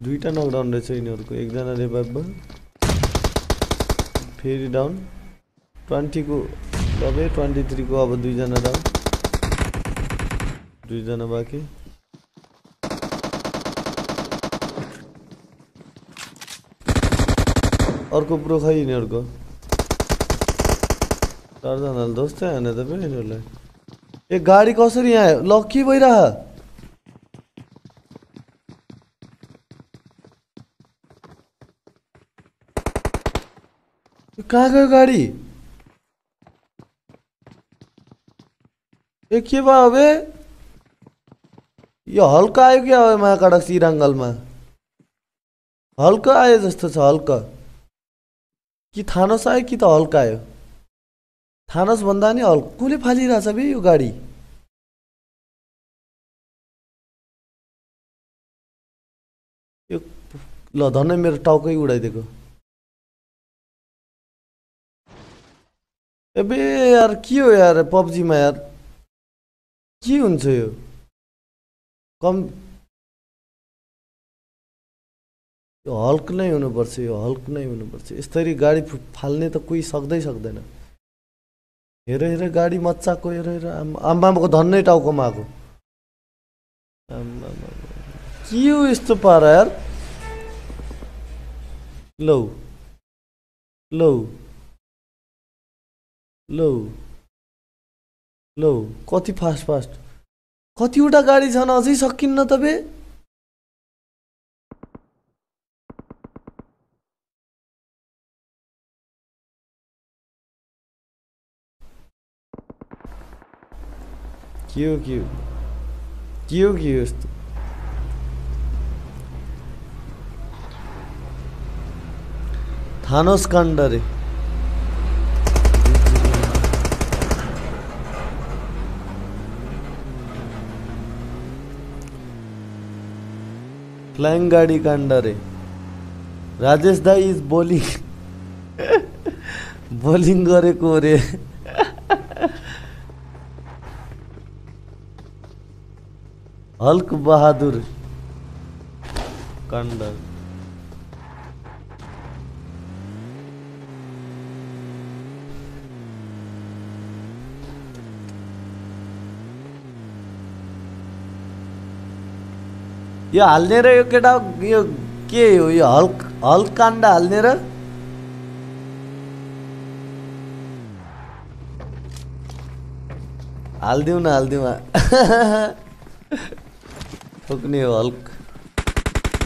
दुईवटा नकडाउन रहेछ यिनीहरूको। एकजना रिभाइभ भयो। फेरि डाउन ट्वेन्टीको दबाई ट्वेन्टी थ्रीको अब दुईजना डाउन दुईजना बाँकी। अर्को प्रो खै यिनीहरूको। चारजनाले दोस्तै हाने त फेरि यिनीहरूलाई। ए गाडी कसरी यहाँ आयो? ल के भइरह। कहाँ गयो गाडी ए के भयो बे यो हल्का आयो क्या हो महाकाडा सिराङ्गलमा हल्का आयो जस्तो छ हल्का कि थानस आयो कि त हल्का आयो थानस भन्दा नि हल्का कसले फालिरहेछ बे यो गाडी यो ल धन्नै मेरो टाउकै उडाइदिएको एबे यार के हो यार पब्जीमा यार? के हुन्छ यो? कम यो हल्क नै हुनुपर्छ यो हल्क नै हुनुपर्छ। यसरी गाडी फाल्ने त कोही सक्दै सक्दैन। हेर हेर गाडी मजाको हेर हेर आम- आम्माको धन्नै टाउकोमा आएको। के हो यस्तो पारा यार? लौ लौ। लौ। लौ कति फास्ट फास्ट कतिवटा गाडी छन् अझै सकिन्न त बे? के हो के हो? के हो के हो यस्तो? थानोस काण्ड रे। फ्लाइङ गाडी काण्ड रे राजेश दाई इज बोलिङ बोलिङ गरेको रे हल्क बहादुर। काण्ड यो हाल्ने र यो केटा यो के हो? यो हल्क हल्क काण्ड हाल्ने र हालिदिउँ न हालिदिउँ। ठोक्ने हो हल्क।